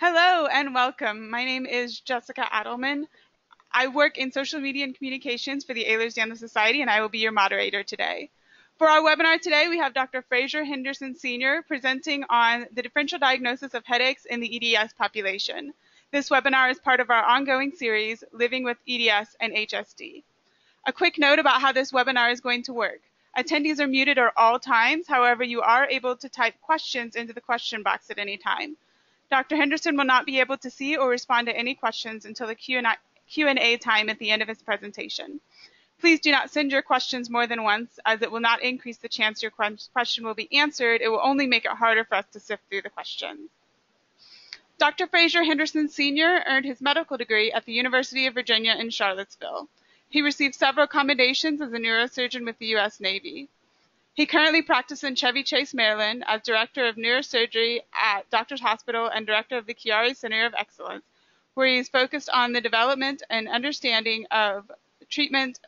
Hello and welcome. My name is Jessica Adelman. I work in social media and communications for the Ehlers-Danlos Society and I will be your moderator today. For our webinar today, we have Dr. Fraser Henderson Sr. presenting on the differential diagnosis of headaches in the EDS population. This webinar is part of our ongoing series, Living with EDS and HSD. A quick note about how this webinar is going to work. Attendees are muted at all times, however, you are able to type questions into the question box at any time. Dr. Henderson will not be able to see or respond to any questions until the Q&A time at the end of his presentation. Please do not send your questions more than once, as it will not increase the chance your question will be answered. It will only make it harder for us to sift through the questions. Dr. Fraser Henderson Sr. earned his medical degree at the University of Virginia in Charlottesville. He received several commendations as a neurosurgeon with the U.S. Navy. He currently practices in Chevy Chase, Maryland, as Director of Neurosurgery at Doctors Hospital and Director of the Chiari Center of Excellence, where he is focused on the development and understanding of treatment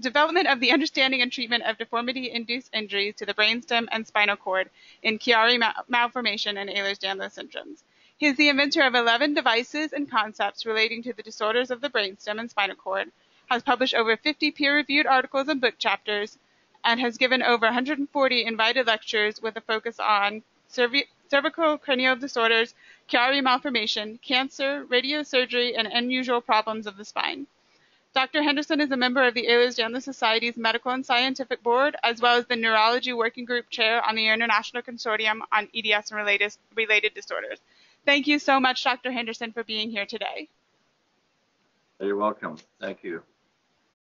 development of the understanding and treatment of deformity-induced injuries to the brainstem and spinal cord in Chiari malformation and Ehlers-Danlos syndromes. He is the inventor of 11 devices and concepts relating to the disorders of the brainstem and spinal cord, has published over 50 peer-reviewed articles and book chapters, and has given over 140 invited lectures with a focus on cervical cranial disorders, Chiari malformation, cancer, radiosurgery, and unusual problems of the spine. Dr. Henderson is a member of the Ehlers-Danlos Society's Medical and Scientific Board, as well as the Neurology Working Group Chair on the International Consortium on EDS and related, related disorders. Thank you so much, Dr. Henderson, for being here today. You're welcome. Thank you.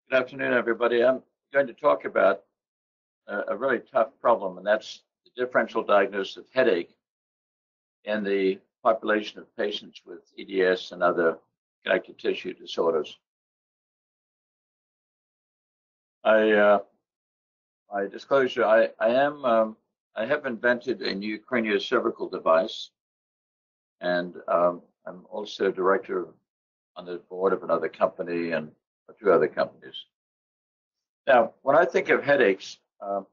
Good afternoon, everybody. I'm going to talk about a, really tough problem, and that's the differential diagnosis of headache in the population of patients with EDS and other connective tissue disorders. I, uh, my disclosure, I, I am, um, I have invented a new craniocervical device, and um, I'm also director on the board of another company and two other companies. Now, when I think of headaches, um,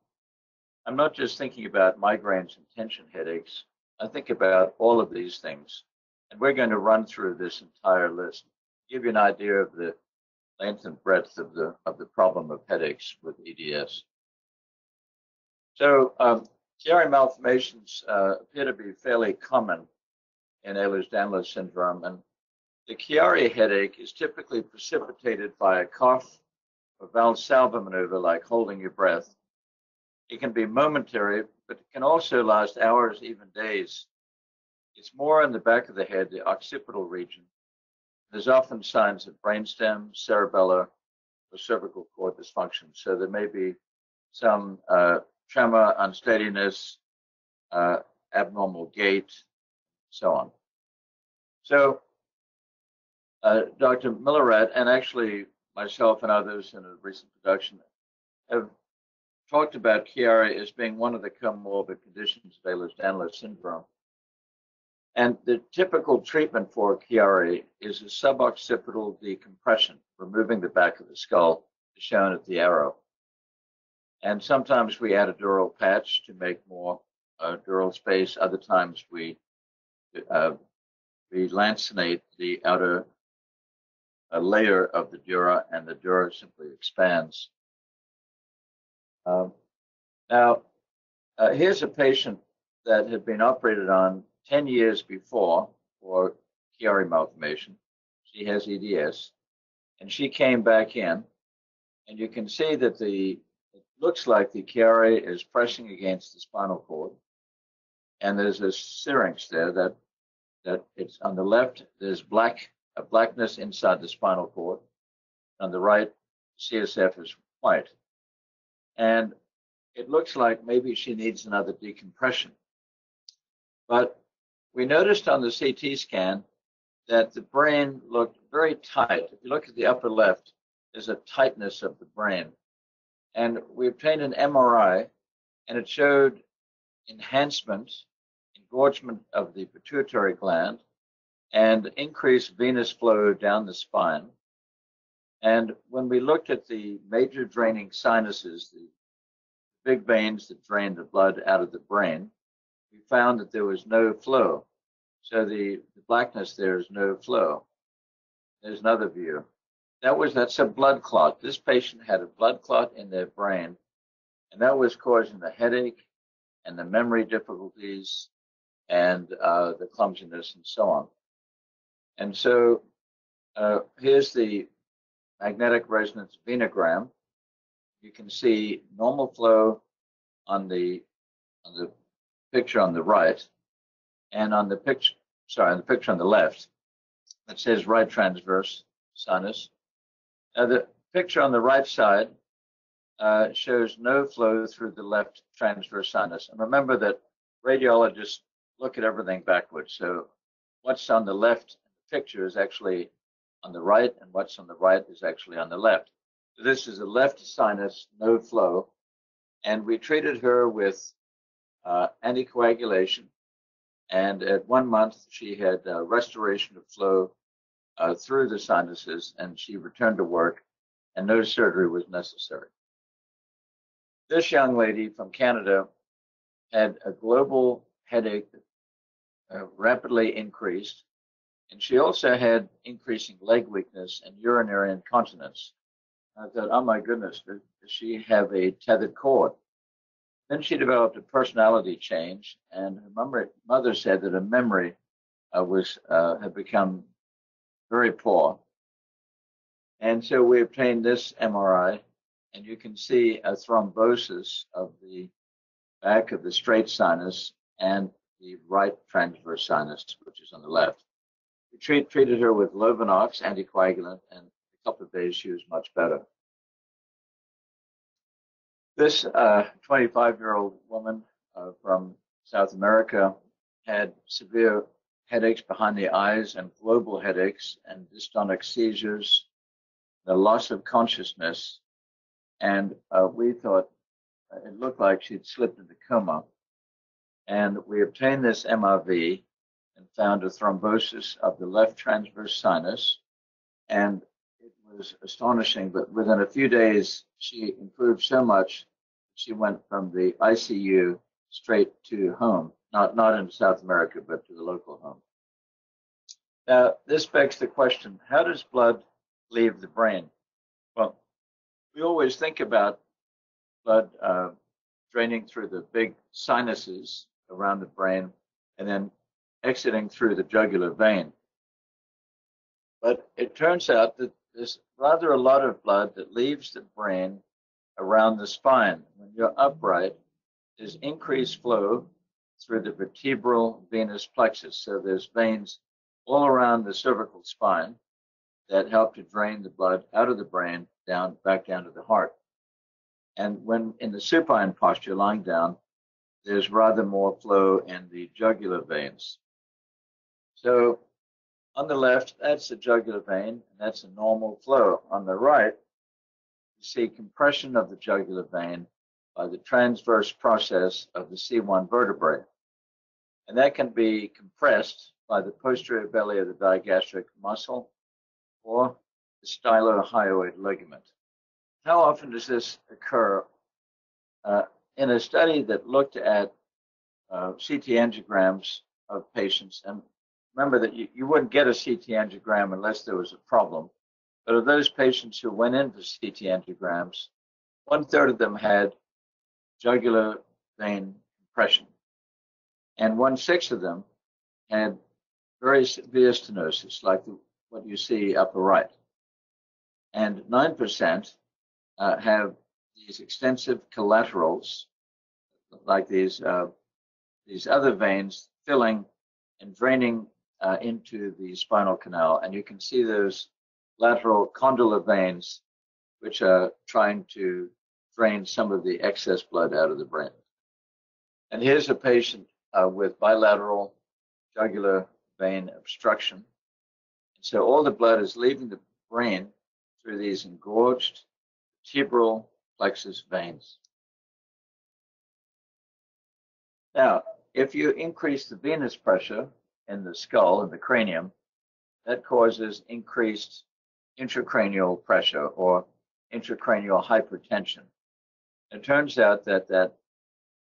I'm not just thinking about migraines and tension headaches. I think about all of these things. And we're going to run through this entire list, give you an idea of the length and breadth of the of the problem of headaches with EDS. So um, Chiari malformations uh, appear to be fairly common in Ehlers-Danlos syndrome, and the Chiari headache is typically precipitated by a cough or Valsalva maneuver like holding your breath. It can be momentary, but it can also last hours, even days. It's more in the back of the head, the occipital region. There's often signs of brainstem, cerebellar, or cervical cord dysfunction. So there may be some uh, tremor, unsteadiness, uh, abnormal gait, so on. So uh, Dr. Milhorat, and actually myself and others in a recent production, have talked about Chiari as being one of the comorbid conditions of Ehlers-Danlos syndrome. And the typical treatment for Chiari is a suboccipital decompression, removing the back of the skull, shown at the arrow. And sometimes we add a dural patch to make more uh, dural space. Other times we uh, we lancinate the outer a layer of the dura and the dura simply expands. Um, now, uh, here's a patient that had been operated on 10 years before for Chiari malformation. She has EDS, and she came back in, and you can see that the it looks like the Chiari is pressing against the spinal cord, and there's a syrinx there that that it's on the left. There's black a blackness inside the spinal cord. On the right, CSF is white. And it looks like maybe she needs another decompression. But we noticed on the CT scan that the brain looked very tight. If you look at the upper left, there's a tightness of the brain. And we obtained an MRI, and it showed enhancement, engorgement of the pituitary gland, and increased venous flow down the spine. And when we looked at the major draining sinuses, the big veins that drain the blood out of the brain, we found that there was no flow. So the, the blackness there is no flow. There's another view. That was that's a blood clot. This patient had a blood clot in their brain, and that was causing the headache and the memory difficulties and uh, the clumsiness and so on. And so uh, here's the magnetic resonance venogram. You can see normal flow on the on the picture on the right, and on the picture sorry on the picture on the left that says right transverse sinus. Now the picture on the right side uh, shows no flow through the left transverse sinus. And remember that radiologists look at everything backwards. So what's on the left picture is actually on the right, and what's on the right is actually on the left. So this is a left sinus, no flow. And we treated her with uh, anticoagulation. And at one month, she had uh, restoration of flow uh, through the sinuses, and she returned to work, and no surgery was necessary. This young lady from Canada had a global headache that uh, rapidly increased, and she also had increasing leg weakness and urinary incontinence. I thought, oh my goodness, does, she have a tethered cord? Then she developed a personality change, and her mother, mother said that her memory uh, was uh, had become very poor. And so we obtained this MRI, and you can see a thrombosis of the back of the straight sinus and the right transverse sinus, which is on the left. We treat, treated her with Lovenox anticoagulant, and a couple of days she was much better. This 25-year-old uh, woman uh, from South America had severe headaches behind the eyes and global headaches and dystonic seizures, the loss of consciousness, and uh, we thought it looked like she'd slipped into coma. And we obtained this MRV and found a thrombosis of the left transverse sinus. And it was astonishing, but within a few days, she improved so much, she went from the ICU straight to home, not, not in South America, but to the local home. Now, this begs the question, how does blood leave the brain? Well, we always think about blood uh, draining through the big sinuses around the brain and then exiting through the jugular vein. But it turns out that there's rather a lot of blood that leaves the brain around the spine. When you're upright, there's increased flow through the vertebral venous plexus. So there's veins all around the cervical spine that help to drain the blood out of the brain down back down to the heart. And when in the supine posture, lying down, there's rather more flow in the jugular veins. So on the left, that's the jugular vein, and that's a normal flow. On the right, you see compression of the jugular vein by the transverse process of the C1 vertebrae. And that can be compressed by the posterior belly of the digastric muscle or the stylohyoid ligament. How often does this occur? Uh, in a study that looked at uh, CT angiograms of patients, and remember that you, you wouldn't get a CT angiogram unless there was a problem. But of those patients who went in for CT angiograms, one third of them had jugular vein compression, and one sixth of them had very severe stenosis, like the, what you see upper right. And 9% uh, have these extensive collaterals, like these, uh, these other veins filling and draining uh, into the spinal canal. And you can see those lateral condylar veins, which are trying to drain some of the excess blood out of the brain. And here's a patient uh, with bilateral jugular vein obstruction. So all the blood is leaving the brain through these engorged vertebral plexus veins. Now, if you increase the venous pressure in the skull and the cranium, that causes increased intracranial pressure or intracranial hypertension. It turns out that that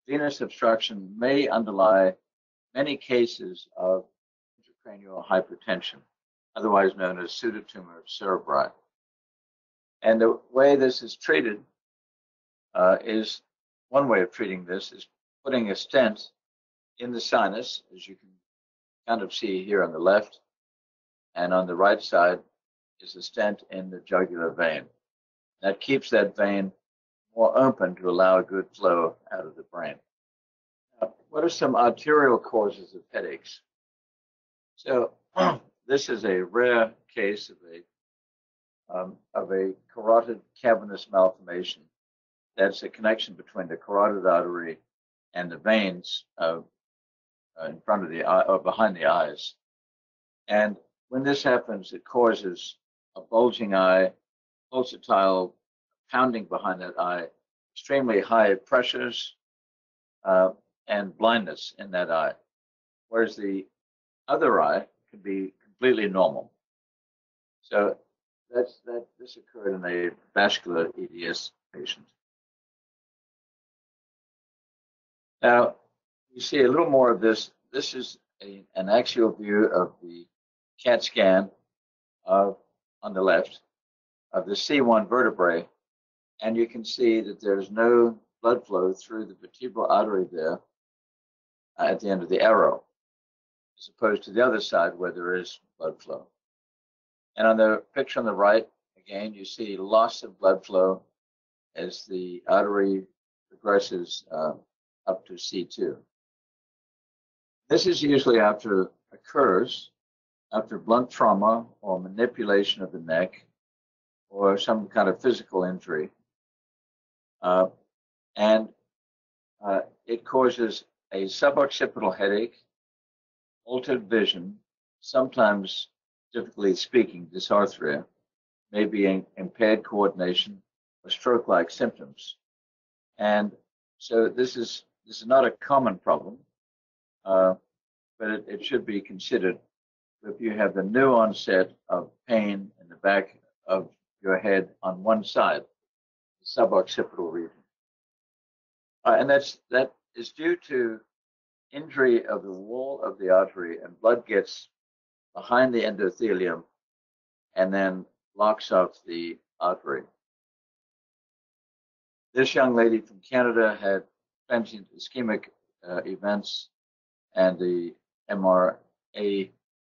venous obstruction may underlie many cases of intracranial hypertension, otherwise known as pseudotumor of cerebri. And the way this is treated uh, is one way of treating this is putting a stent in the sinus, as you can kind of see here on the left, and on the right side is a stent in the jugular vein. That keeps that vein more open to allow a good flow out of the brain. Now, what are some arterial causes of headaches? So this is a rare case of a um, of a carotid cavernous malformation. That's a connection between the carotid artery and the veins uh, in front of the eye or behind the eyes. And when this happens, it causes a bulging eye, pulsatile pounding behind that eye, extremely high pressures, uh, and blindness in that eye. Whereas the other eye can be completely normal. So that's that this occurred in a vascular EDS patient. Now you see a little more of this. This is a, an axial view of the CAT scan of on the left of the C1 vertebrae, and you can see that there's no blood flow through the vertebral artery there at the end of the arrow, as opposed to the other side where there is blood flow. And on the picture on the right, again, you see loss of blood flow as the artery progresses uh, up to C2. This is usually after occurs after blunt trauma or manipulation of the neck or some kind of physical injury. Uh, and uh, it causes a suboccipital headache, altered vision, sometimes, typically speaking, dysarthria, maybe impaired coordination or stroke-like symptoms. And so this is this is not a common problem, uh, but it, it should be considered if you have the new onset of pain in the back of your head on one side, the suboccipital region. Uh, and that's that is due to injury of the wall of the artery and blood gets behind the endothelium and then locks off the artery. This young lady from Canada had transient ischemic uh, events and the MRA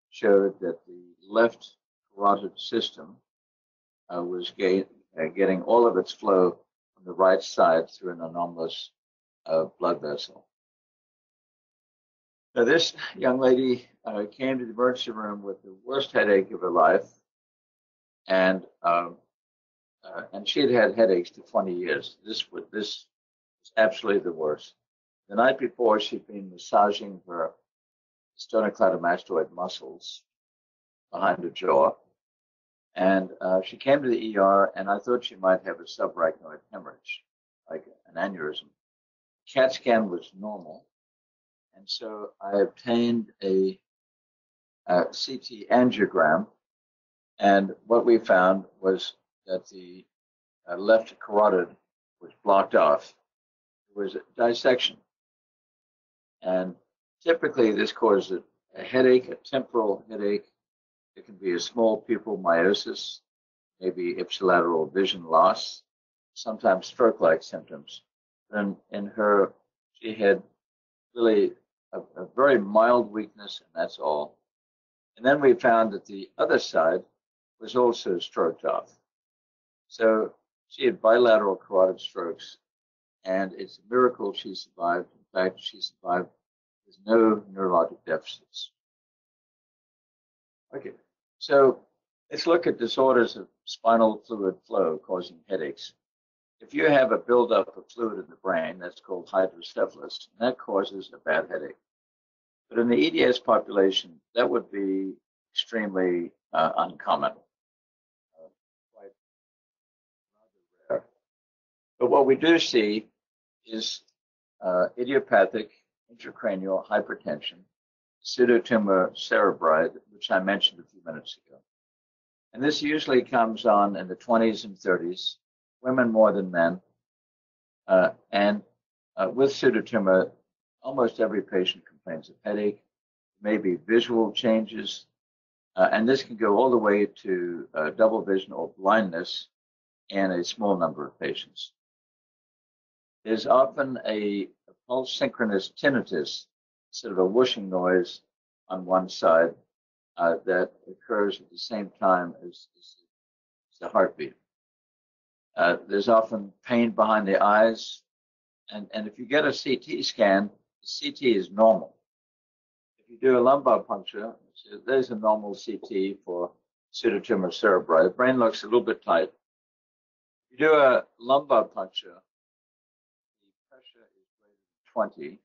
showed that the left carotid system uh, was uh, getting all of its flow from the right side through an anomalous uh, blood vessel. Now, this young lady uh, came to the emergency room with the worst headache of her life, and um, uh, and she had had headaches for 20 years. This was this was absolutely the worst. The night before, she'd been massaging her sternocleidomastoid muscles behind her jaw. And uh, she came to the ER, and I thought she might have a subarachnoid hemorrhage, like an aneurysm. CAT scan was normal, and so I obtained a, a CT angiogram, and what we found was that the uh, left carotid was blocked off. It was a dissection, and Typically, this causes a headache, a temporal headache. It can be a small pupil miosis, maybe ipsilateral vision loss, sometimes stroke-like symptoms. And in her, she had really a, a very mild weakness, and that's all. And then we found that the other side was also stroked off. So she had bilateral carotid strokes, and it's a miracle she survived. In fact, she survived there's no neurologic deficits. Okay, so let's look at disorders of spinal fluid flow causing headaches. If you have a buildup of fluid in the brain, that's called hydrocephalus, and that causes a bad headache. But in the EDS population, that would be extremely uh, uncommon. Uh, quite rare. But what we do see is uh, idiopathic intracranial hypertension, pseudotumor cerebri, which I mentioned a few minutes ago. And this usually comes on in the 20s and 30s, women more than men. Uh, and uh, with pseudotumor, almost every patient complains of headache. maybe visual changes, uh, and this can go all the way to uh, double vision or blindness in a small number of patients. There's often a, pulse synchronous tinnitus, sort of a whooshing noise on one side uh, that occurs at the same time as, as, as the heartbeat. Uh, there's often pain behind the eyes, and, and if you get a CT scan, the CT is normal. If you do a lumbar puncture, so there's a normal CT for pseudotumor cerebri. The brain looks a little bit tight. If you do a lumbar puncture, the pressure is greater than 20,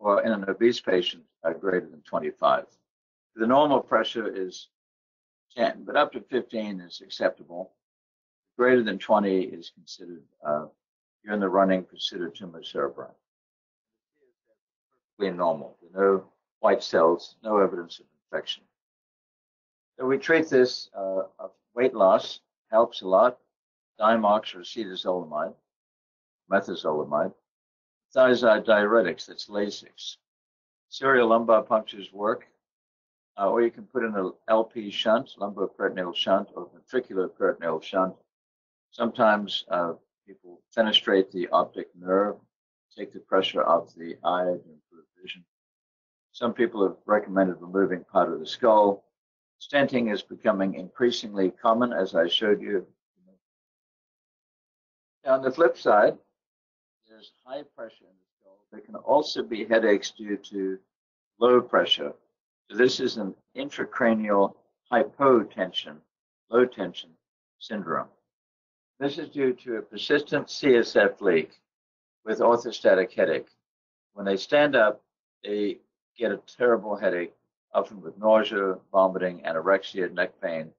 or in an obese patient, greater than 25. The normal pressure is 10, but up to 15 is acceptable. Greater than 20 is considered, uh, you're in the running for pseudotumor cerebri. Perfectly normal. There are no white cells, no evidence of infection. So we treat this uh, weight loss, helps a lot. Diamox or acetazolamide, methazolamide. Thiazide diuretics, that's Lasix. Serial lumbar punctures work uh, or you can put in an LP shunt, lumboperitoneal shunt, or ventricular peritoneal shunt. Sometimes uh, people fenestrate the optic nerve, take the pressure off the eye to improve vision. Some people have recommended removing part of the skull. Stenting is becoming increasingly common, as I showed you. Now, on the flip side, there's high pressure in the skull. There can also be headaches due to low pressure So this is an intracranial hypotension, low tension syndrome. This is due to a persistent CSF leak with orthostatic headache. When they stand up, they get a terrible headache, often with nausea, vomiting, anorexia, neck pain,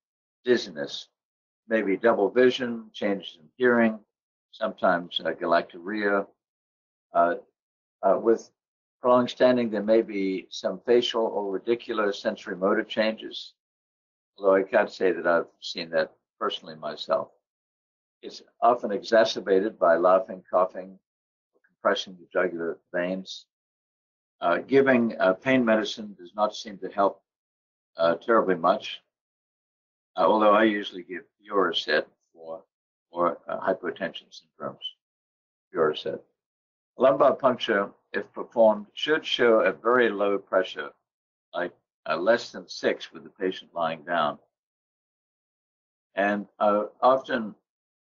dizziness, maybe double vision, changes in hearing, sometimes uh. Uh, uh, with prolonged standing, there may be some facial or radicular sensory motor changes, although I can't say that I've seen that personally myself. It's often exacerbated by laughing, coughing, or compressing the jugular veins. Uh, giving uh, pain medicine does not seem to help uh, terribly much, uh, although I usually give Fioricet for, uh, hypotension syndromes. Fioricet. Lumbar puncture if performed, should show a very low pressure, like uh, less than six with the patient lying down. And uh, often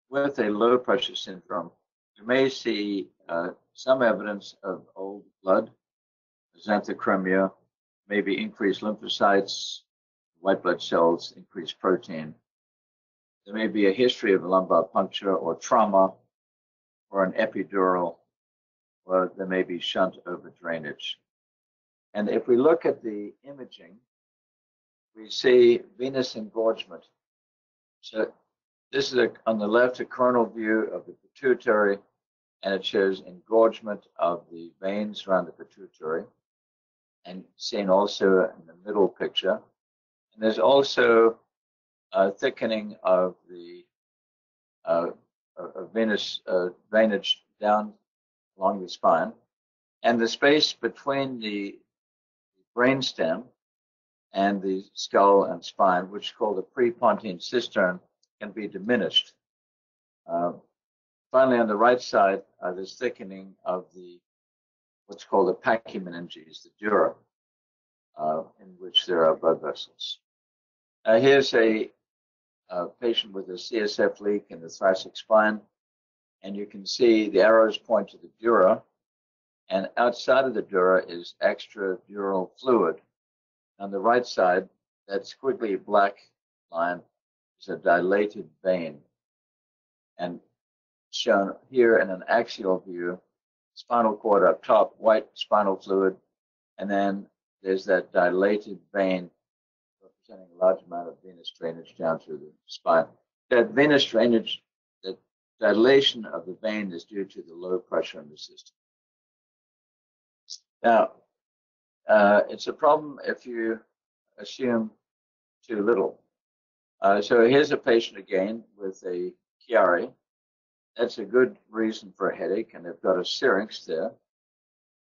with a low pressure syndrome, you may see uh, some evidence of old blood, xanthochromia, maybe increased lymphocytes, white blood cells, increased protein. There may be a history of a lumbar puncture or trauma or an epidural there may be shunt over drainage. And if we look at the imaging, we see venous engorgement. So this is a, on the left a coronal view of the pituitary, and it shows engorgement of the veins around the pituitary, and seen also in the middle picture. And there's also a thickening of the uh, venous uh, drainage down along the spine, and the space between the brainstem and the skull and spine, which is called the prepontine cistern, can be diminished. Uh, finally, on the right side, uh, there's thickening of the what's called the pachymeninges, the dura, uh, in which there are blood vessels. Uh, here's a, a patient with a CSF leak in the thoracic spine and you can see the arrows point to the dura, and outside of the dura is extradural fluid. On the right side, that squiggly black line is a dilated vein, and shown here in an axial view, spinal cord up top, white spinal fluid, and then there's that dilated vein representing a large amount of venous drainage down through the spine. That venous drainage dilation of the vein is due to the low pressure in the system. Now, uh, it's a problem if you assume too little. Uh, so here's a patient again with a Chiari. That's a good reason for a headache, and they've got a syrinx there.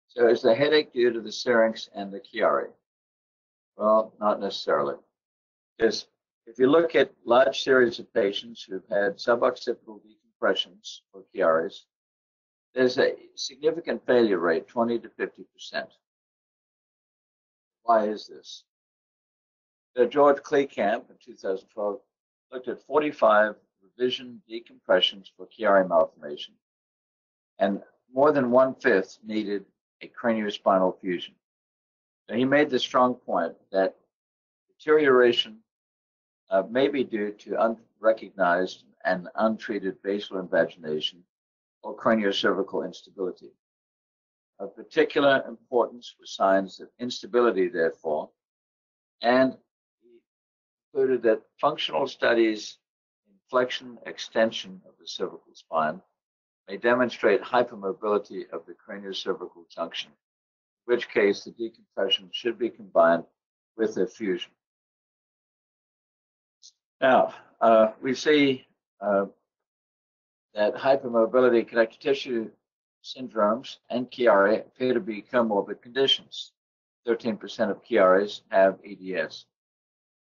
So is the headache due to the syrinx and the Chiari? Well, not necessarily. Because if you look at large series of patients who've had suboccipital decompressions for Chiaris, there's a significant failure rate, 20 to 50%. Why is this? So George Klekamp in 2012 looked at 45 revision decompressions for Chiari malformation, and more than one fifth needed a craniospinal fusion. So he made the strong point that deterioration uh, may be due to unrecognized and untreated basal invagination or craniocervical instability. Of particular importance were signs of instability, therefore, and concluded that functional studies in flexion extension of the cervical spine may demonstrate hypermobility of the craniocervical junction, in which case the decompression should be combined with a fusion. Now, uh, we see uh, that hypermobility connective tissue syndromes and Chiari appear to be comorbid conditions. 13% of Chiaris have EDS.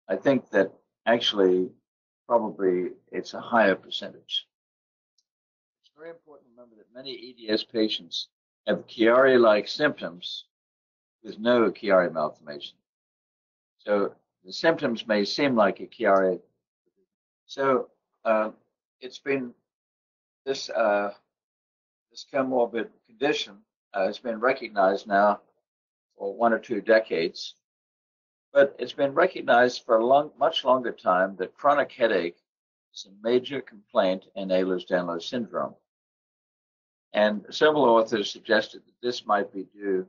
I think that actually probably it's a higher percentage. It's very important to remember that many EDS patients have Chiari-like symptoms with no Chiari malformation. So the symptoms may seem like a Chiari. So uh, it's been this uh, this comorbid condition uh, has been recognized now for one or two decades, but it's been recognized for a long, much longer time that chronic headache is a major complaint in Ehlers-Danlos syndrome. And several authors suggested that this might be due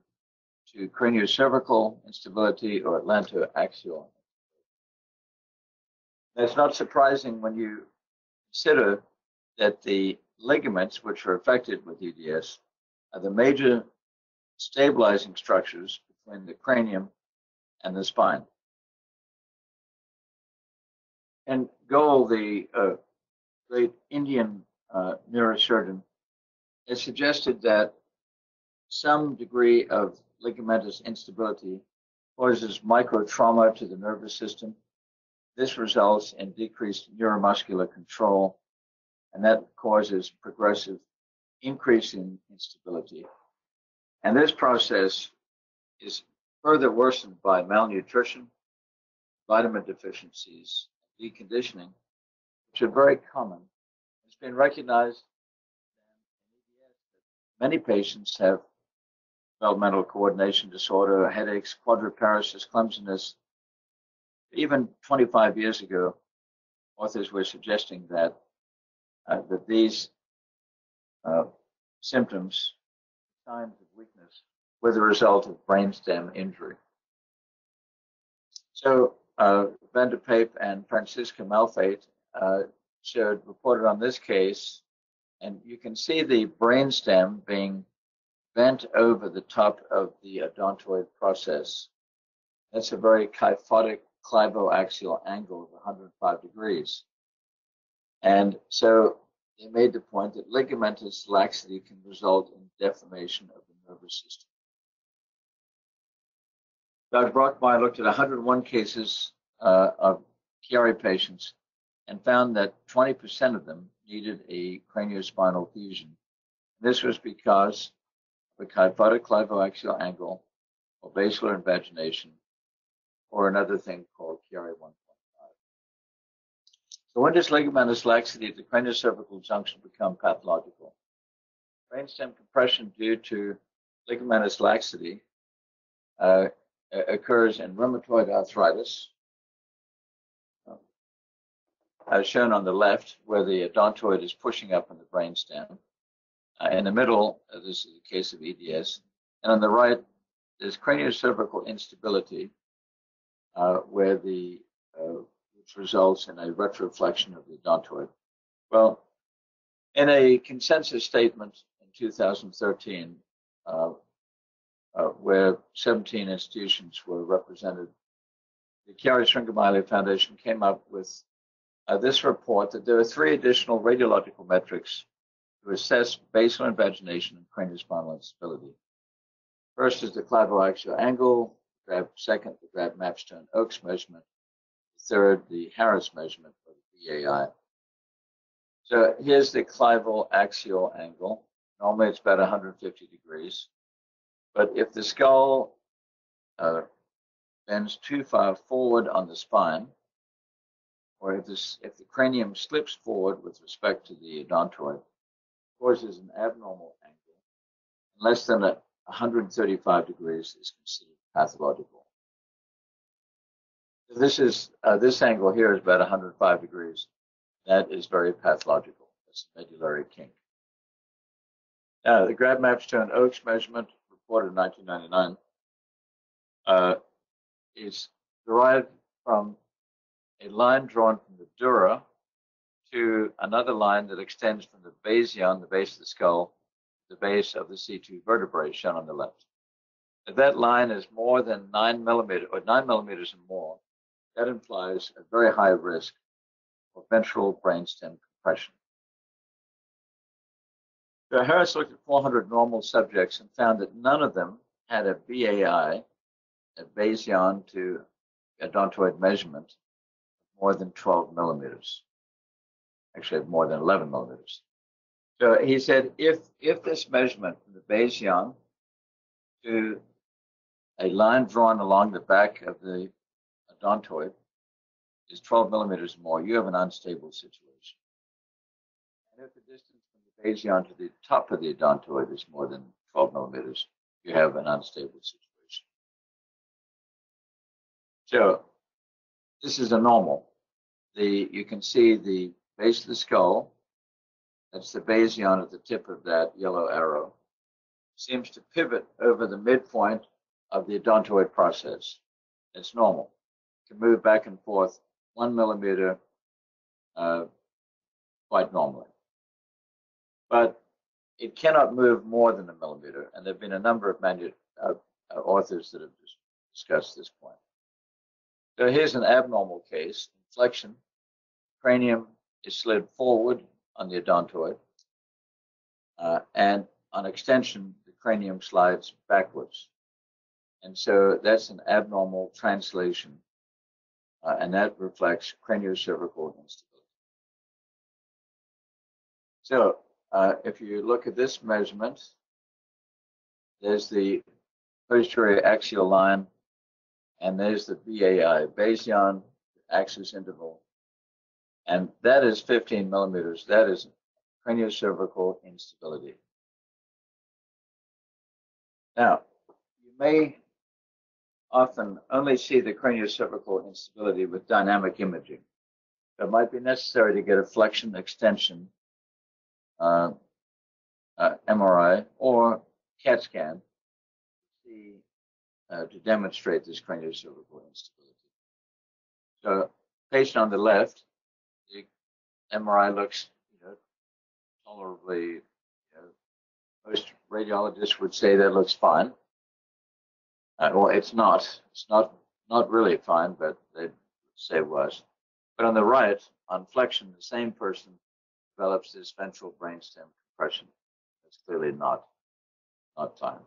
to craniocervical instability or atlantoaxial. It's not surprising when you consider that the ligaments which are affected with EDS are the major stabilizing structures between the cranium and the spine. And Goel, the uh, great Indian uh, neurosurgeon, has suggested that some degree of ligamentous instability causes microtrauma to the nervous system. This results in decreased neuromuscular control and that causes progressive increase in instability. And this process is further worsened by malnutrition, vitamin deficiencies, deconditioning, which are very common. It's been recognized that many patients have developmental coordination disorder, headaches, quadriparesis, clumsiness. Even 25 years ago, authors were suggesting that uh, that these uh, symptoms, signs of weakness, were the result of brainstem injury. So uh, Van Pape and Fransiska Malfait uh, showed reported on this case, and you can see the brainstem being bent over the top of the odontoid process. That's a very kyphotic clivoaxial angle of 105 degrees. And so they made the point that ligamentous laxity can result in deformation of the nervous system. Dr. Brockmeyer looked at 101 cases uh, of Chiari patients and found that 20% of them needed a craniospinal fusion. This was because of a kyphotic clivoaxial angle or basilar invagination or another thing called Chiari 1.5. So when does ligamentous laxity at the craniocervical junction become pathological? Brainstem compression due to ligamentous laxity uh, occurs in rheumatoid arthritis, uh, as shown on the left, where the odontoid is pushing up in the brainstem. Uh, in the middle, uh, this is a case of EDS. And on the right, there's craniocervical instability, uh, where the uh, which results in a retroflexion of the odontoid. Well, in a consensus statement in 2013, uh, uh, where 17 institutions were represented, the Chiari Syringomyelia Foundation came up with uh, this report that there are three additional radiological metrics to assess basal invagination and craniospinal instability. First is the clivoaxial angle, grab second, the Grabb Mapstone Oakes measurement. Third, the Harris measurement for the BAI. So here's the clival axial angle. Normally it's about 150 degrees. But if the skull uh, bends too far forward on the spine, or if, this, if the cranium slips forward with respect to the odontoid, causes an abnormal angle, less than 135 degrees is considered pathological. This is uh, this angle here is about 105 degrees. That is very pathological. That's a medullary kink. Now, the Grabb Mapstone Oakes measurement reported in 1999 uh, is derived from a line drawn from the dura to another line that extends from the basion, the base of the skull, the base of the C2 vertebrae shown on the left. If that line is more than nine millimeters or nine millimeters and more, that implies a very high risk of ventral brainstem compression. So Harris looked at 400 normal subjects and found that none of them had a BAI, a basion to odontoid measurement, more than 12 millimeters. Actually, more than 11 millimeters. So he said, if if this measurement from the basion to a line drawn along the back of the odontoid is 12 millimeters more, you have an unstable situation. And if the distance from the basion to the top of the odontoid is more than 12 millimeters, you have an unstable situation. So this is a normal. The you can see the base of the skull. That's the basion at the tip of that yellow arrow. Seems to pivot over the midpoint of the odontoid process. It's normal. It can move back and forth one millimeter uh, quite normally. But it cannot move more than a millimeter, and there have been a number of manu- uh, uh, authors that have discussed this point. So here's an abnormal case, inflection. Cranium is slid forward on the odontoid, uh, and on extension, the cranium slides backwards. And so that's an abnormal translation, uh, and that reflects craniocervical instability. So uh, if you look at this measurement, there's the posterior axial line, and there's the BAI, basion axis interval, and that is 15 millimeters. That is craniocervical instability. Now, you may often only see the craniocervical instability with dynamic imaging. It might be necessary to get a flexion extension uh, uh, MRI or CAT scan to, see, uh, to demonstrate this craniocervical instability. So, patient on the left the MRI looks, you know, tolerably, you know, most radiologists would say that looks fine. Uh, well, it's not. It's not not really fine, but they'd say it was. But on the right, on flexion, the same person develops this ventral brainstem compression. That's clearly not not fine.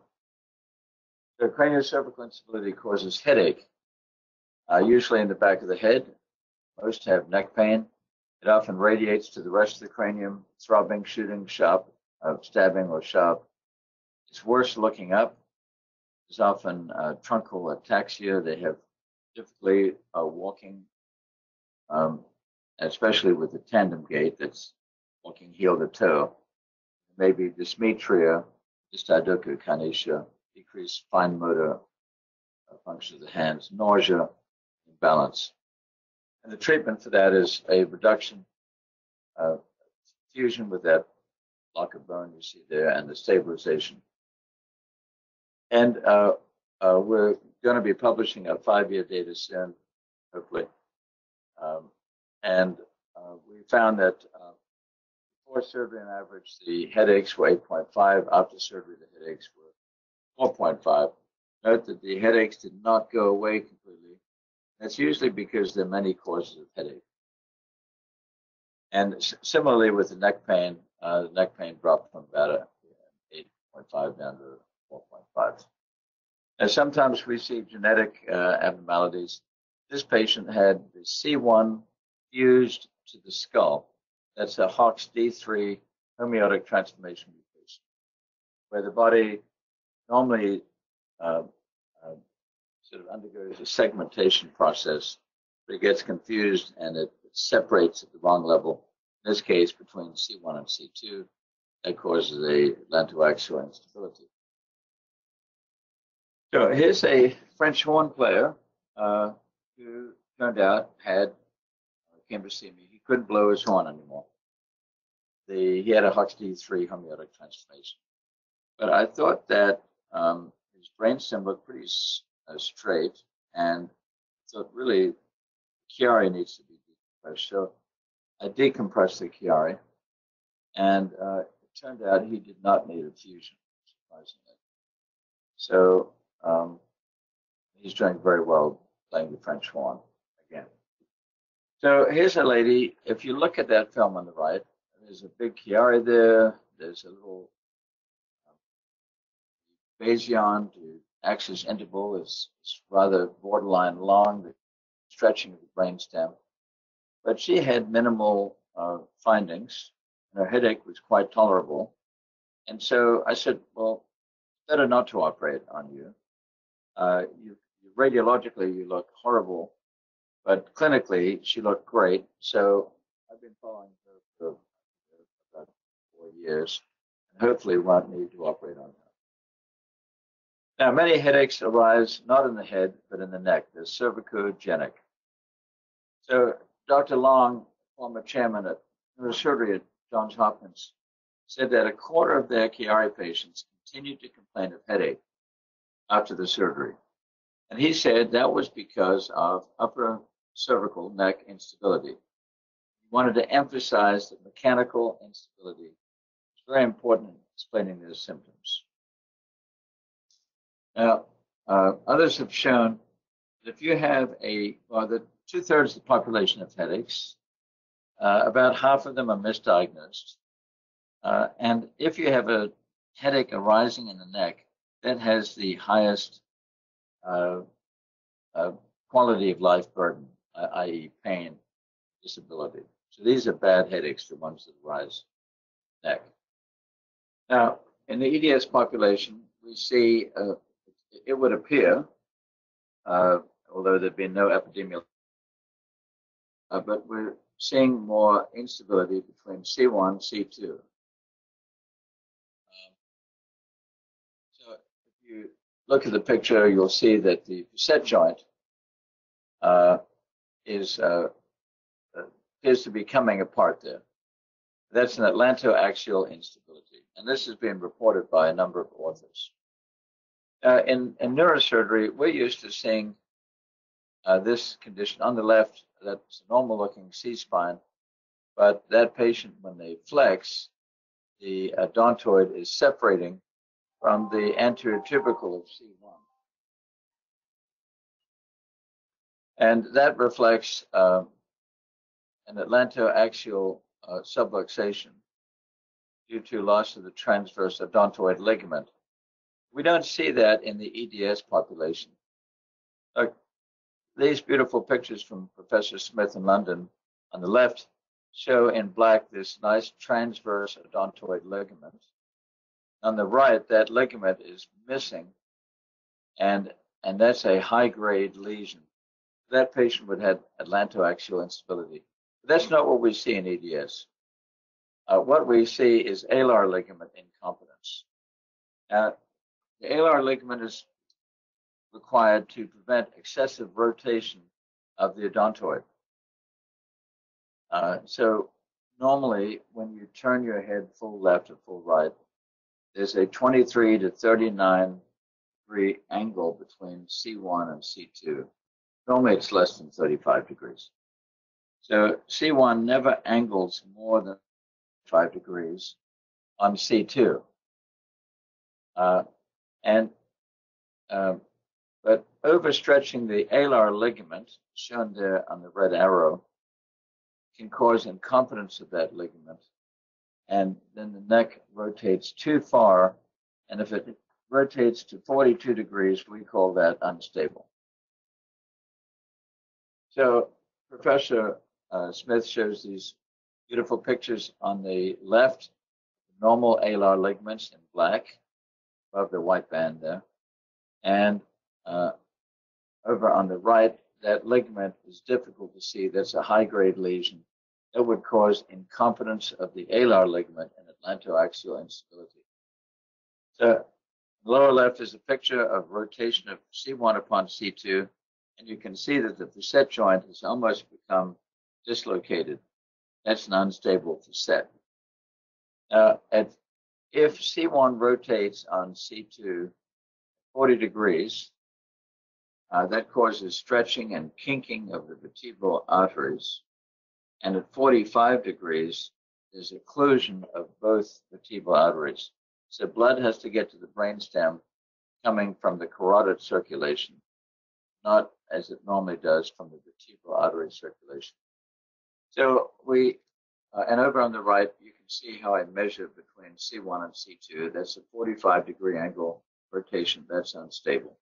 The craniocervical instability causes headache, uh, usually in the back of the head. Most have neck pain. It often radiates to the rest of the cranium, throbbing, shooting, sharp, uh, stabbing, or sharp. It's worse looking up. There's often uh, truncal ataxia. They have difficulty uh, walking, um, especially with the tandem gait that's walking heel to toe. Maybe dysmetria, dysdiadochokinesia, decreased fine motor uh, function of the hands, nausea, imbalance. And the treatment for that is a reduction, uh, fusion with that block of bone you see there, and the stabilization. And uh, uh, we're going to be publishing a five-year data soon, hopefully. Um, and uh, we found that uh, before surgery, on average, the headaches were 8.5. After surgery, the headaches were 4.5. Note that the headaches did not go away completely that's usually because there are many causes of headache. And similarly with the neck pain, uh, the neck pain dropped from about a 8.5 down to 4.5. And sometimes we see genetic uh, abnormalities. This patient had the C1 fused to the skull. That's a HOX D3 homeotic transformation mutation, where the body normally uh, uh, sort of undergoes a segmentation process, but it gets confused and it, separates at the wrong level. In this case, between C1 and C2, that causes a atlantoaxial instability. So here's a French horn player uh, who turned out had uh, came to see me. He couldn't blow his horn anymore. The, he had a HOXD3 homeotic transformation. But I thought that um, his brainstem looked pretty uh, straight, and thought really Chiari needs to be decompressed. So I decompressed the Chiari, and uh, it turned out he did not need a fusion, surprisingly. So um, he's doing very well playing the French horn again. So here's a lady. If you look at that film on the right, there's a big Chiari there. There's a little um, basion to axis interval is, is rather borderline long, the stretching of the brainstem. But she had minimal uh, findings, and her headache was quite tolerable. And so I said, well, better not to operate on you. Uh, you, radiologically, you look horrible, but clinically, she looked great. So I've been following her for about four years, and hopefully won't need to operate on her. Now, many headaches arise not in the head, but in the neck. They're cervicogenic. So Dr. Long, former chairman at neurosurgery at Johns Hopkins, said that a quarter of their Chiari patients continued to complain of headache after the surgery. And he said that was because of upper cervical neck instability. He wanted to emphasize that mechanical instability is very important in explaining those symptoms. Now, uh, others have shown that if you have a, well, the two thirds of the population have headaches, uh, about half of them are misdiagnosed. Uh, and if you have a headache arising in the neck, that has the highest uh, uh, quality of life burden, i.e., pain, disability. So these are bad headaches, the ones that arise neck. Now, in the EDS population, we see, uh, it would appear, uh, although there've been no epidemiology, uh, but we're seeing more instability between C1, C2. Look at the picture, you'll see that the facet joint uh, is uh, appears to be coming apart there. That's an atlantoaxial instability, and this has been reported by a number of authors. Uh, in, in neurosurgery, we're used to seeing uh, this condition on the left. That's a normal-looking C-spine, but that patient, when they flex, the odontoid is separating from the anterior tubercle of C1. And that reflects uh, an atlantoaxial uh, subluxation due to loss of the transverse odontoid ligament. We don't see that in the EDS population. Uh, these beautiful pictures from Professor Smith in London on the left show in black this nice transverse odontoid ligament on the right, that ligament is missing, and and that's a high-grade lesion. That patient would have atlantoaxial instability. But that's not what we see in EDS. Uh, what we see is alar ligament incompetence. Now, the alar ligament is required to prevent excessive rotation of the odontoid. Uh, so normally, when you turn your head full left or full right, there's a 23 to 39 degree angle between C1 and C2. Normally it's less than 35 degrees. So C1 never angles more than 5 degrees on C2. Uh, and uh, but overstretching the alar ligament, shown there on the red arrow, can cause incompetence of that ligament and then the neck rotates too far. And if it rotates to 42 degrees, we call that unstable. So Professor uh, Smith shows these beautiful pictures on the left, normal alar ligaments in black above the white band there. And uh, over on the right, that ligament is difficult to see. That's a high grade lesion that would cause incompetence of the alar ligament and atlantoaxial instability. So lower left is a picture of rotation of C1 upon C2, and you can see that the facet joint has almost become dislocated. That's an unstable facet. Now, at, if C1 rotates on C2 40 degrees, uh, that causes stretching and kinking of the vertebral arteries. And at 45 degrees, there's occlusion of both vertebral arteries. So blood has to get to the brainstem coming from the carotid circulation, not as it normally does from the vertebral artery circulation. So we, uh, and over on the right, you can see how I measure between C1 and C2. That's a 45 degree angle rotation. That's unstable.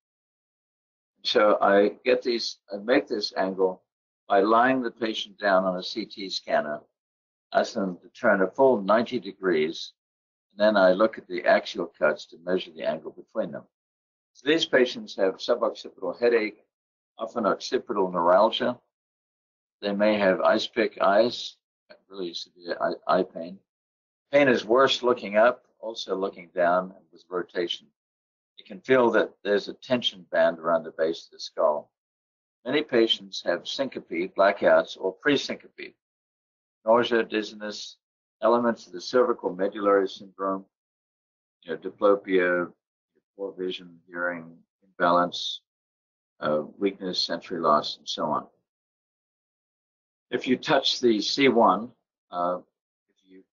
So I get these, I make this angle by lying the patient down on a CT scanner, ask them to turn a full 90 degrees, and then I look at the axial cuts to measure the angle between them. So these patients have suboccipital headache, often occipital neuralgia. They may have ice pick eyes, really severe eye, eye pain. Pain is worse looking up, also looking down with rotation. You can feel that there's a tension band around the base of the skull. Many patients have syncope, blackouts, or pre-syncope, nausea, dizziness, elements of the cervical medullary syndrome, you know, diplopia, poor vision, hearing, imbalance, uh, weakness, sensory loss, and so on. If you touch the C1, uh, if you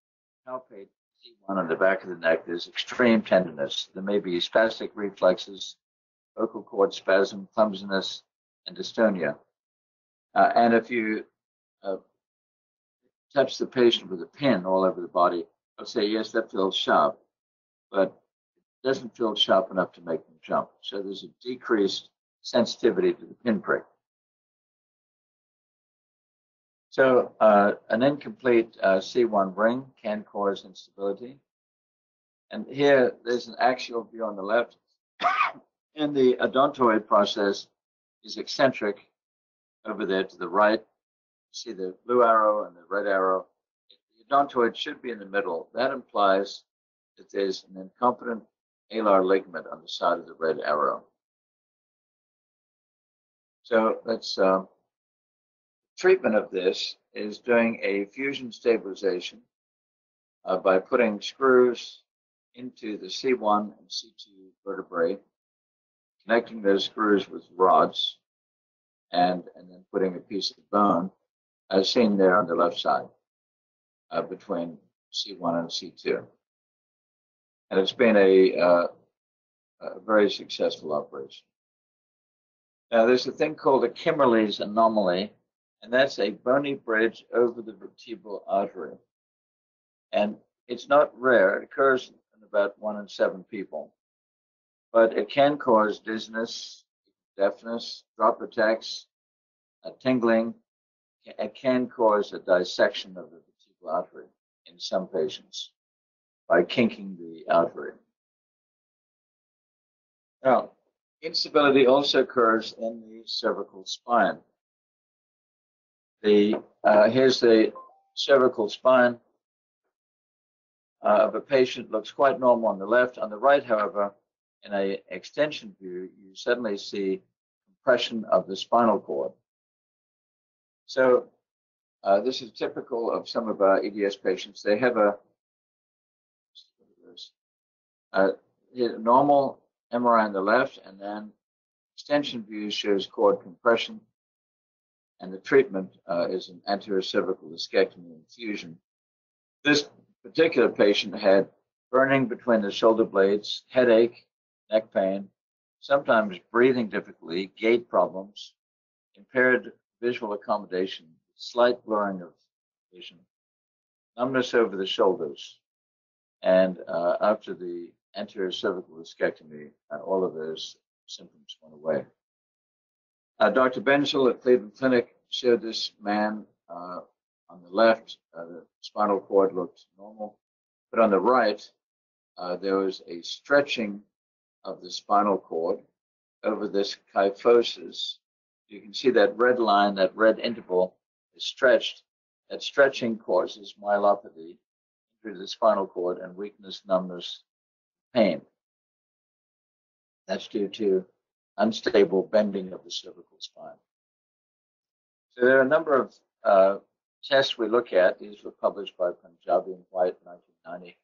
palpate C1 on the back of the neck, there's extreme tenderness. There may be spastic reflexes, vocal cord spasm, clumsiness, and dystonia. Uh, and if you uh, touch the patient with a pin all over the body, I'll say, yes, that feels sharp, but it doesn't feel sharp enough to make them jump. So there's a decreased sensitivity to the pinprick. So uh, an incomplete uh, C1 ring can cause instability. And here there's an axial view on the left. In the odontoid process is eccentric over there to the right. See the blue arrow and the red arrow. The odontoid should be in the middle. That implies that there's an incompetent alar ligament on the side of the red arrow. So that's uh, treatment of this is doing a fusion stabilization uh, by putting screws into the C1 and C2 vertebrae, connecting those screws with rods, and, and then putting a piece of bone, as seen there on the left side, uh, between C1 and C2. And it's been a, uh, a very successful operation. Now, there's a thing called a Kimmerle's anomaly, and that's a bony bridge over the vertebral artery. And it's not rare, it occurs in about one in seven people, but it can cause dizziness, deafness, drop attacks, a tingling. It can cause a dissection of the vertebral artery in some patients by kinking the artery. Now, instability also occurs in the cervical spine. The uh, here's the cervical spine uh, of a patient looks quite normal on the left. On the right, however, in a extension view, you suddenly see compression of the spinal cord. So uh, this is typical of some of our EDS patients. They have a, a normal MRI on the left, and then extension view shows cord compression, and the treatment uh, is an anterior cervical discectomy and fusion. This particular patient had burning between the shoulder blades, headache, neck pain, sometimes breathing difficulty, gait problems, impaired visual accommodation, slight blurring of vision, numbness over the shoulders. And uh, after the anterior cervical discectomy, uh, all of those symptoms went away. Uh, Dr. Benzel at Cleveland Clinic showed this man uh, on the left, uh, the spinal cord looked normal, but on the right, uh, there was a stretching of the spinal cord over this kyphosis. You can see that red line, that red interval is stretched. That stretching causes myelopathy, to the spinal cord, and weakness, numbness, pain. That's due to unstable bending of the cervical spine. So there are a number of uh, tests we look at. These were published by Panjabi and White in 1990.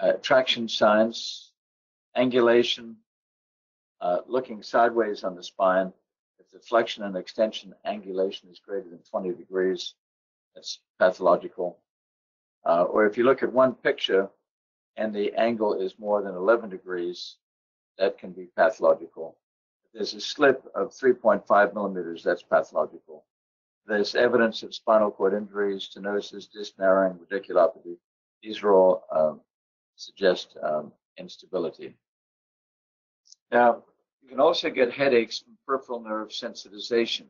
Uh, traction signs, angulation, uh, looking sideways on the spine. If the flexion and extension angulation is greater than 20 degrees, that's pathological. Uh, or if you look at one picture and the angle is more than 11 degrees, that can be pathological. If there's a slip of 3.5 millimeters, that's pathological. There's evidence of spinal cord injuries, stenosis, disc narrowing, radiculopathy. These are all um, suggest um, instability. Now, you can also get headaches from peripheral nerve sensitization.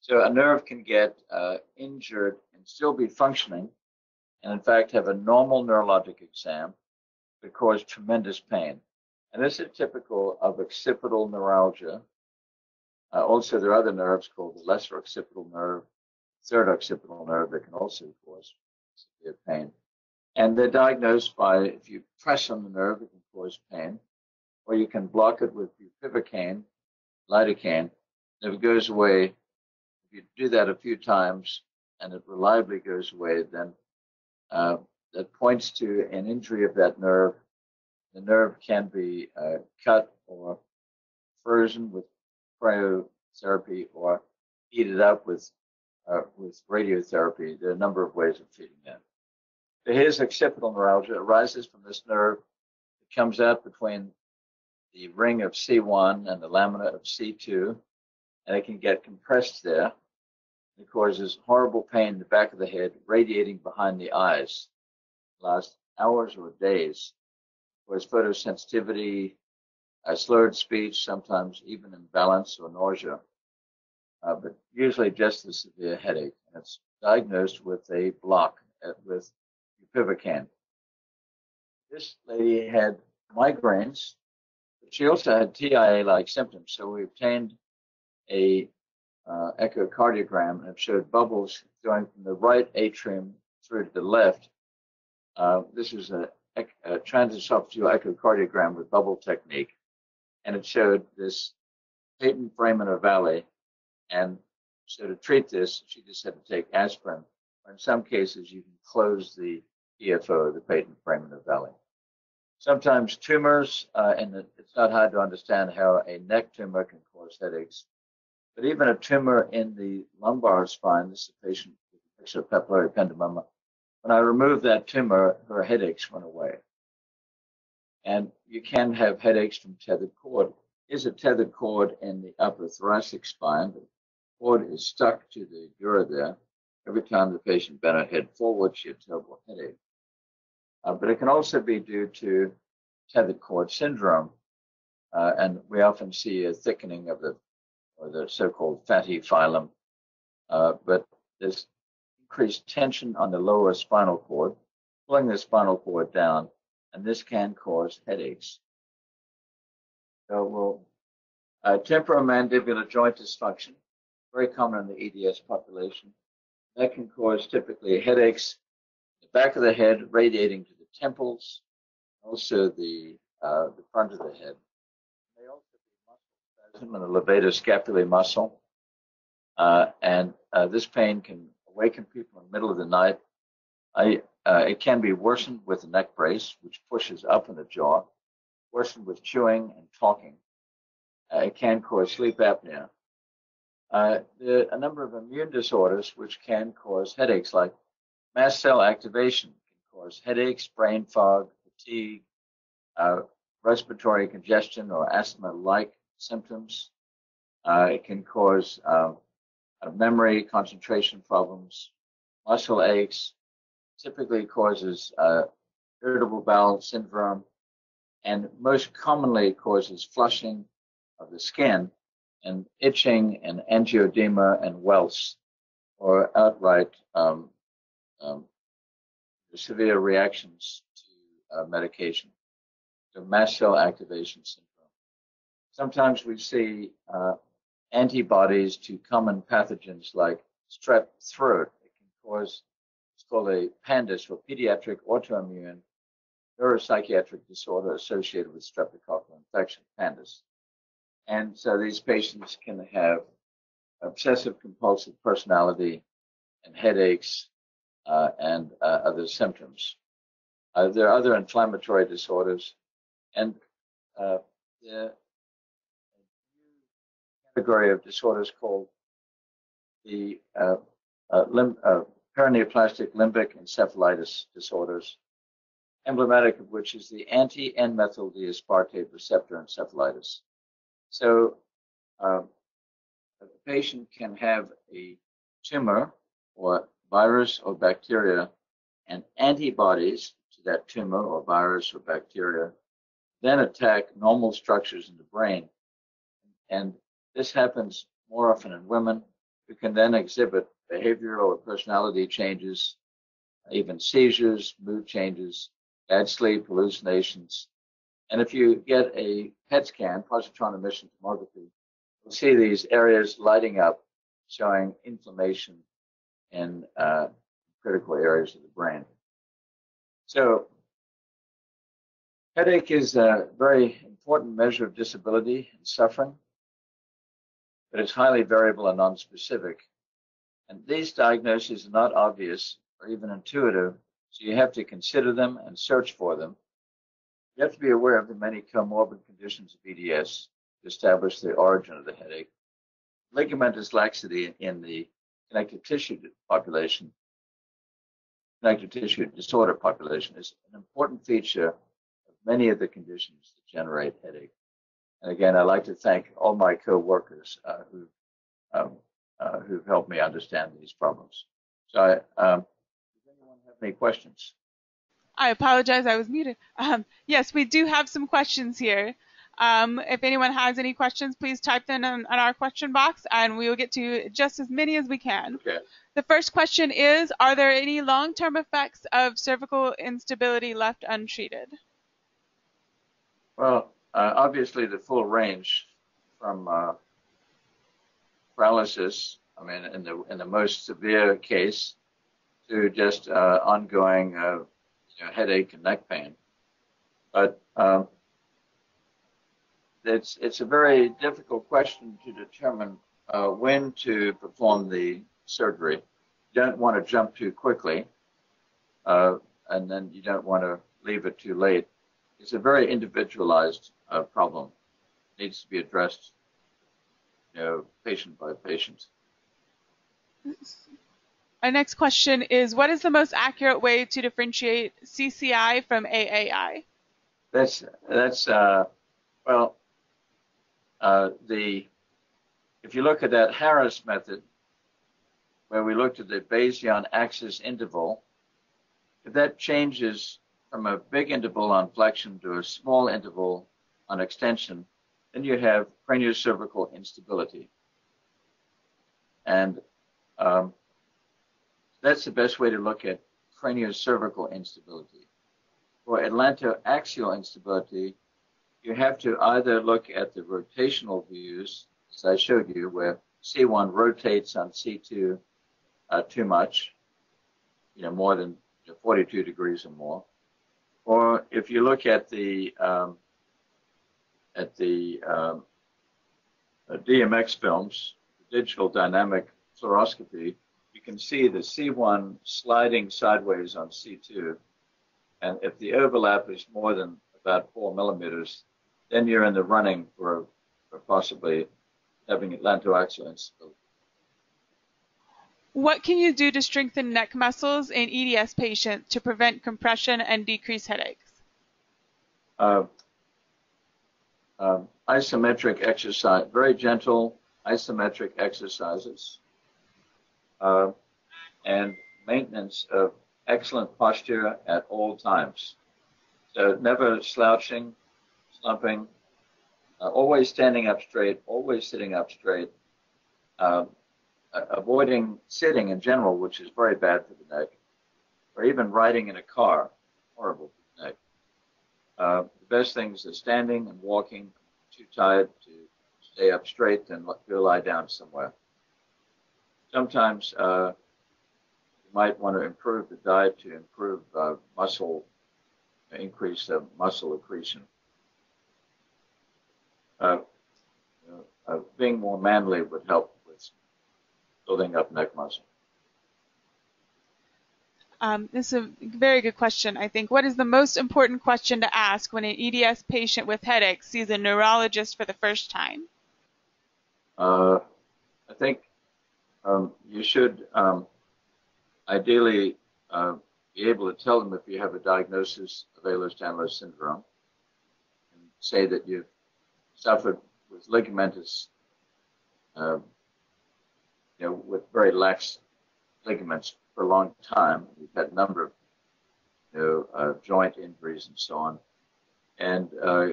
So a nerve can get uh, injured and still be functioning, and in fact have a normal neurologic exam, but cause tremendous pain. And this is typical of occipital neuralgia. Uh, also, there are other nerves called the lesser occipital nerve, third occipital nerve that can also cause severe pain. And they're diagnosed by if you press on the nerve, it can cause pain, or you can block it with bupivacaine, lidocaine. If it goes away, if you do that a few times and it reliably goes away, then uh, that points to an injury of that nerve. The nerve can be uh, cut or frozen with cryotherapy or heated up with uh, with radiotherapy. There are a number of ways of treating that. Here's occipital neuralgia. Arises from this nerve. It comes out between the ring of C1 and the lamina of C2, and it can get compressed there. It causes horrible pain in the back of the head, radiating behind the eyes. It lasts hours or days. It causes photosensitivity, uh, slurred speech, sometimes even imbalance or nausea, uh, but usually just a severe headache. And it's diagnosed with a block at, with bupivacaine. This lady had migraines, she also had TIA-like symptoms. So we obtained a uh, echocardiogram and it showed bubbles going from the right atrium through to the left. Uh, this is a, a transesophageal echocardiogram with bubble technique, and it showed this patent foramen ovale. And so to treat this, she just had to take aspirin. In some cases, you can close the PFO, the patent foramen ovale. Sometimes tumors, uh, and it's not hard to understand how a neck tumor can cause headaches, but even a tumor in the lumbar spine, this is a patient with a picture of papillary ependymoma, when I removed that tumor, her headaches went away. And you can have headaches from tethered cord. Is a tethered cord in the upper thoracic spine. The cord is stuck to the dura there. Every time the patient bent her head forward, she had terrible headache. Uh, but it can also be due to tethered cord syndrome. Uh, and we often see a thickening of the, or the so-called fatty filum. Uh, but there's increased tension on the lower spinal cord, pulling the spinal cord down, and this can cause headaches. So we'll, uh, temporomandibular joint dysfunction, very common in the EDS population. That can cause typically headaches, back of the head radiating to the temples, also the uh, the front of the head. May also be muscle spasm the levator scapulae muscle, uh, and uh, this pain can awaken people in the middle of the night. I, uh, it can be worsened with a neck brace, which pushes up in the jaw, worsened with chewing and talking. Uh, it can cause sleep apnea. Uh, there are a number of immune disorders which can cause headaches, like Mast cell activation can cause headaches, brain fog, fatigue, uh, respiratory congestion or asthma-like symptoms. Uh, it can cause uh, memory, concentration problems, muscle aches. Typically causes uh, irritable bowel syndrome, and most commonly causes flushing of the skin and itching and angioedema and welts or outright um, um, severe reactions to uh, medication. So mast cell activation syndrome. Sometimes we see uh, antibodies to common pathogens like strep throat. It can cause, it's called a PANDAS or pediatric autoimmune neuropsychiatric disorder associated with streptococcal infection, PANDAS. And so these patients can have obsessive compulsive personality and headaches and uh, other symptoms. Uh, there are other inflammatory disorders, and uh, the category of disorders called the uh, uh, lim- paraneoplastic limbic encephalitis disorders, emblematic of which is the anti-N-methyl D-aspartate receptor encephalitis. So um, a patient can have a tumor or virus or bacteria and antibodies to that tumor or virus or bacteria then attack normal structures in the brain. And this happens more often in women who can then exhibit behavioral or personality changes, even seizures, mood changes, bad sleep, hallucinations. And if you get a PET scan, positron emission tomography, you'll see these areas lighting up, showing inflammation in uh, critical areas of the brain. So headache is a very important measure of disability and suffering, but it's highly variable and non-specific. And these diagnoses are not obvious or even intuitive, so you have to consider them and search for them. You have to be aware of the many comorbid conditions of EDS to establish the origin of the headache. Ligamentous laxity in the connective tissue population, connective tissue disorder population is an important feature of many of the conditions that generate headache. And again, I'd like to thank all my co-workers uh, who, um, uh, who've helped me understand these problems. So, I, um, does anyone have any questions? I apologize, I was muted. Um, yes, we do have some questions here. Um, if anyone has any questions, please type them in, in, our question box and we will get to just as many as we can. Okay. The first question is Are there any long term effects of cervical instability left untreated? Well, uh, obviously, the full range from uh, paralysis, I mean, in the, in the most severe case, to just uh, ongoing uh, you know, headache and neck pain. But um, it's it's a very difficult question to determine uh, when to perform the surgery. You don't want to jump too quickly, uh, and then you don't want to leave it too late. It's a very individualized uh, problem. It needs to be addressed, you know, patient by patient. Our next question is: What is the most accurate way to differentiate CCI from AAI? That's that's uh, well uh, the if you look at that Harris method, where we looked at the basion axis interval, if that changes from a big interval on flexion to a small interval on extension, then you have craniocervical instability. And um, that's the best way to look at craniocervical instability. For atlantoaxial instability, you have to either look at the rotational views, as I showed you, where C1 rotates on C2 uh, too much, you know, more than 42 degrees or more. Or if you look at the um, at the um, uh, DMX films, digital dynamic fluoroscopy, you can see the C1 sliding sideways on C2. And if the overlap is more than about four millimeters, then you're in the running for, for possibly having atlantoaxial instability. What can you do to strengthen neck muscles in EDS patients to prevent compression and decrease headaches? Uh, uh, isometric exercise, very gentle isometric exercises, uh, and maintenance of excellent posture at all times. So never slouching, slumping, uh, always standing up straight, always sitting up straight, uh, avoiding sitting in general, which is very bad for the neck, or even riding in a car, horrible for the neck. Uh, the best things are standing and walking, too tired to stay up straight, then go lie down somewhere. Sometimes uh, you might want to improve the diet to improve uh, muscle, increase the muscle accretion. Uh, uh, being more manly would help with building up neck muscle. Um, this is a very good question, I think. What is the most important question to ask when an EDS patient with headaches sees a neurologist for the first time? Uh, I think um, you should um, ideally uh, be able to tell them if you have a diagnosis of Ehlers-Danlos syndrome and say that you've suffered with ligamentous, uh, you know, with very lax ligaments for a long time. We've had a number of you know, uh, joint injuries and so on. And uh,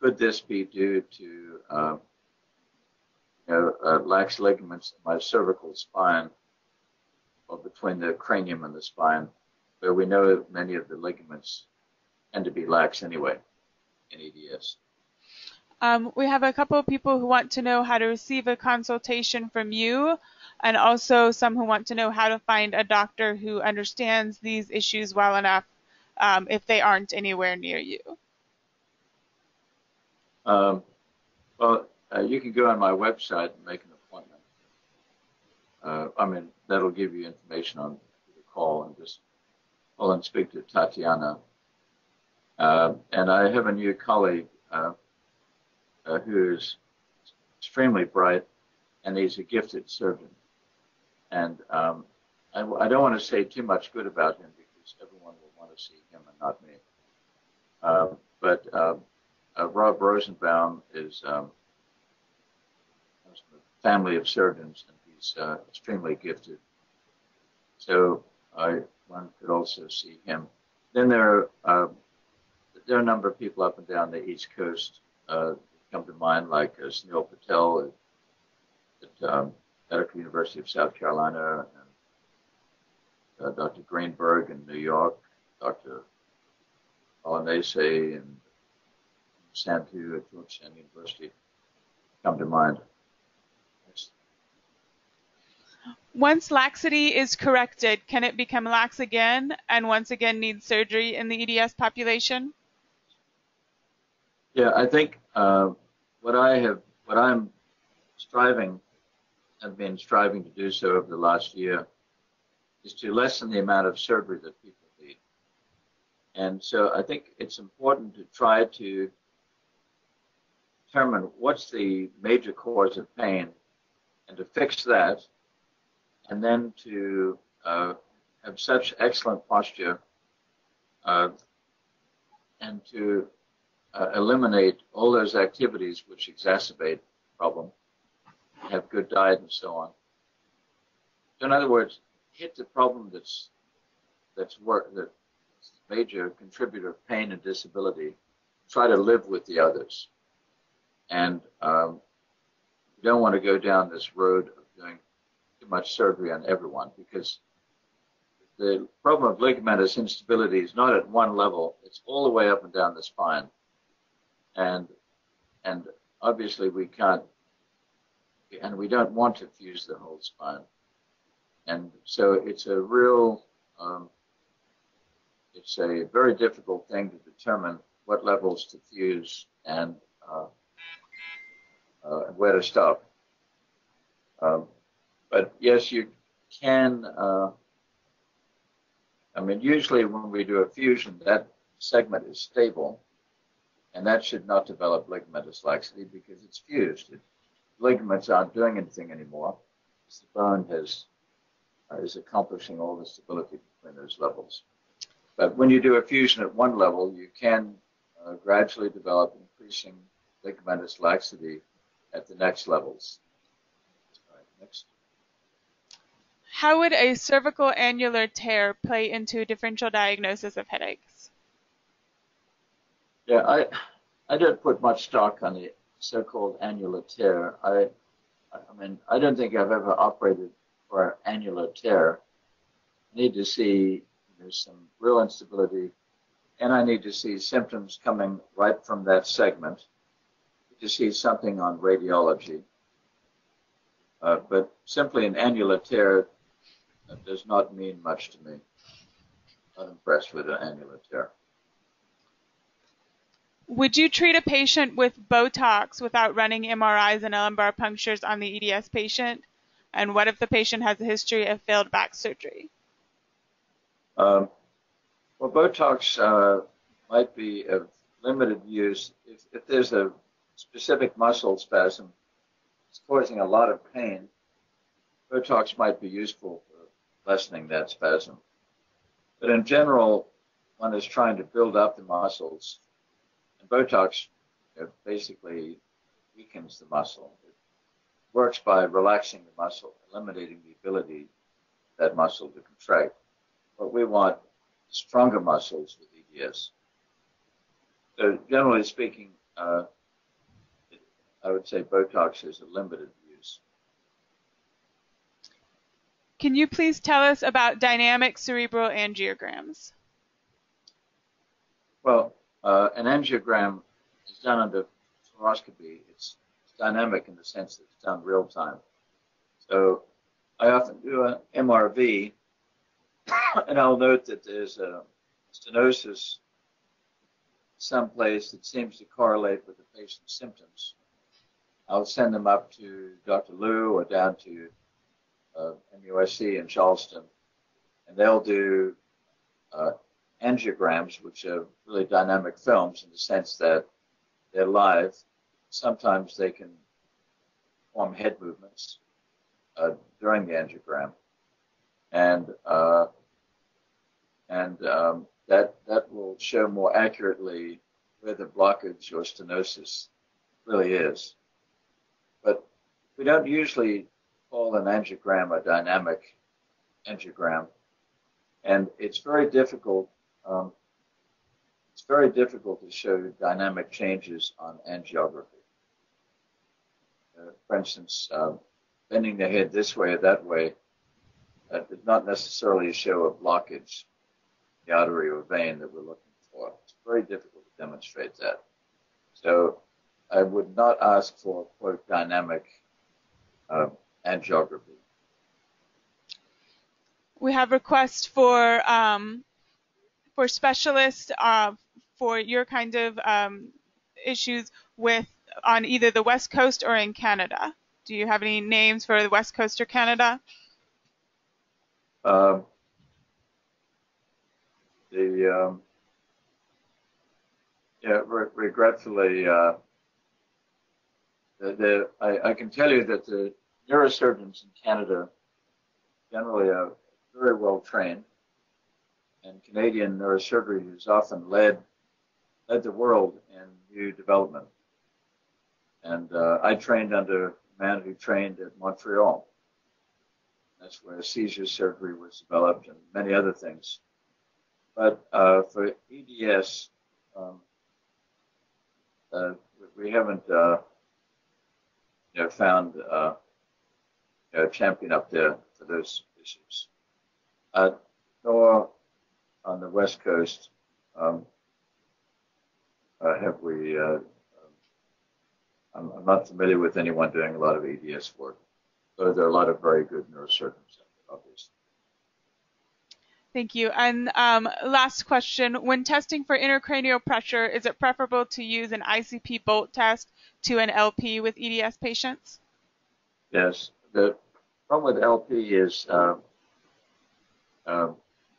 could this be due to uh, you know, uh, lax ligaments in my cervical spine or between the cranium and the spine, where we know many of the ligaments tend to be lax anyway in EDS. Um, we have a couple of people who want to know how to receive a consultation from you and also some who want to know how to find a doctor who understands these issues well enough um, if they aren't anywhere near you. Um, well, uh, you can go on my website and make an appointment. Uh, I mean, that'll give you information on the call and just call and speak to Tatiana. Uh, and I have a new colleague uh, uh, who's extremely bright and he's a gifted surgeon. And um, I, I, don't want to say too much good about him because everyone will want to see him and not me. Uh, but uh, uh, Rob Rosenbaum is um, a family of surgeons, and he's uh, extremely gifted. So I, one could also see him. Then there are uh, there are a number of people up and down the East Coast uh, come to mind, like uh, Patel at, at um, Medical University of South Carolina, and uh, Dr. Greenberg in New York, Dr. Alanese and Sandhu at Georgetown University come to mind. Once laxity is corrected, can it become lax again and once again need surgery in the EDS population? Yeah, I think uh, what I have, what I'm striving have been striving to do so over the last year is to lessen the amount of surgery that people need. And so I think it's important to try to determine what's the major cause of pain and to fix that, and then to uh, have such excellent posture uh, and to uh, eliminate all those activities which exacerbate the problem have good diet and so on. So in other words, hit the problem that's that's work that major contributor of pain and disability. Try to live with the others, and um, you don't want to go down this road of doing too much surgery on everyone because the problem of ligamentous instability is not at one level; it's all the way up and down the spine, and and obviously we can't and we don't want to fuse the whole spine. And so it's a real, um, it's a very difficult thing to determine what levels to fuse and uh, uh, where to stop. Um, but yes, you can. Uh, I mean, usually when we do a fusion, that segment is stable, and that should not develop ligamentous laxity because it's fused. It ligaments aren't doing anything anymore. The bone has uh, is accomplishing all the stability between those levels. But when you do a fusion at one level, you can uh, gradually develop increasing ligamentous laxity at the next levels. next. How would a cervical annular tear play into differential diagnosis of headaches? Yeah, I I don't put much stock on the so-called annular tear. I, I mean, I don't think I've ever operated for an annular tear. I need to see you know, some real instability, and I need to see symptoms coming right from that segment to see something on radiology. Uh, but simply an annular tear does not mean much to me. I'm not impressed with an annular tear. Would you treat a patient with Botox without running MRIs and lumbar punctures on the EDS patient? And what if the patient has a history of failed back surgery? Um, well, Botox uh, might be of limited use if, if there's a specific muscle spasm it's causing a lot of pain. Botox might be useful for lessening that spasm. But in general, one is trying to build up the muscles, and Botox basically weakens the muscle. It works by relaxing the muscle, eliminating the ability that muscle to contract. But we want stronger muscles with EDS. So generally speaking, uh, I would say Botox is a limited use. Can you please tell us about dynamic cerebral angiograms? Well, uh, an angiogram is done under fluoroscopy. It's, dynamic in the sense that it's done real time. So I often do an MRV, and I'll note that there's a stenosis someplace that seems to correlate with the patient's symptoms. I'll send them up to Dr. Liu or down to uh, MUSC in Charleston, and they'll do uh, angiograms, which are really dynamic films in the sense that they're live. Sometimes they can form head movements uh, during the angiogram, and uh, and um, that that will show more accurately where the blockage or stenosis really is. But we don't usually call an angiogram a dynamic angiogram. And it's very difficult. Um, it's very difficult to show dynamic changes on angiography. Uh, for instance, uh, bending the head this way or that way uh, does not necessarily show a blockage, the artery or vein that we're looking for. It's very difficult to demonstrate that. So I would not ask for quote dynamic uh, angiography. We have requests for um, for specialists uh, for your kind of um, issues with on either the West Coast or in Canada. Do you have any names for the West Coast or Canada? Um, the um, yeah, re- regretfully, uh, the, the I, I, can tell you that the neurosurgeons in Canada generally are very well trained, and Canadian neurosurgery has often led led the world in new development. And uh, I trained under a man who trained at Montreal. That's where seizure surgery was developed and many other things. But uh, for EDS, um, uh, we haven't uh, you know, found uh, you know, a champion up there for those issues. Uh, nor on the West Coast um, uh, have we. Uh, um, I'm, I'm, not familiar with anyone doing a lot of EDS work, though there are a lot of very good neurosurgeons, obviously. Thank you. And um, last question: When testing for intracranial pressure, is it preferable to use an ICP bolt test to an LP with EDS patients? Yes. The problem with LP is uh,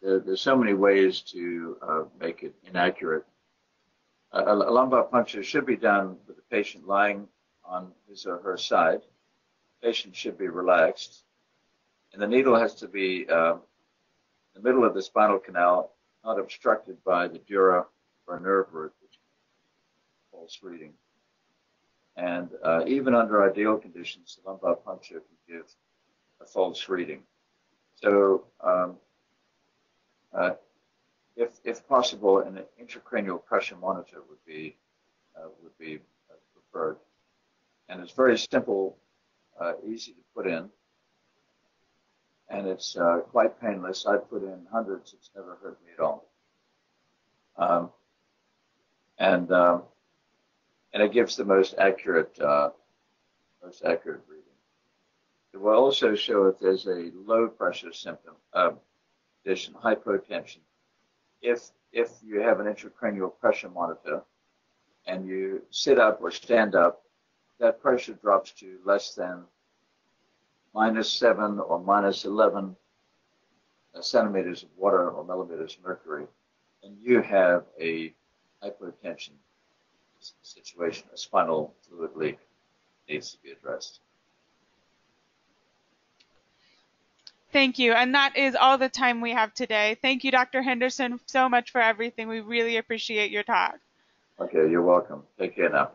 there's so many ways to uh, make it inaccurate. A, a, lumbar puncture should be done with the patient lying on his or her side. The patient should be relaxed, and the needle has to be uh, in the middle of the spinal canal, not obstructed by the dura or nerve root, which false reading. And uh, even under ideal conditions, the lumbar puncture can give a false reading. So, um, uh, if, if possible, an intracranial pressure monitor would be uh, would be uh, preferred. And it's very simple, uh, easy to put in, and it's uh, quite painless. I've put in hundreds; it's never hurt me at all. Um, and um, and it gives the most accurate uh, most accurate reading. It will also show if there's a low pressure symptom, uh, condition, hypotension. If if you have an intracranial pressure monitor and you sit up or stand up, that pressure drops to less than minus 7 or minus 11 uh, centimeters of water or millimeters of mercury, and you have a hypotension situation, a spinal fluid leak needs to be addressed. Thank you. And that is all the time we have today. Thank you, Dr. Henderson, so much for everything. We really appreciate your talk. Okay, you're welcome. Take care now.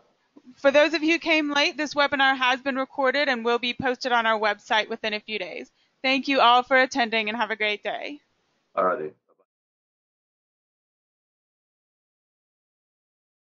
For those of you who came late, this webinar has been recorded and will be posted on our website within a few days. Thank you all for attending and have a great day. Alrighty.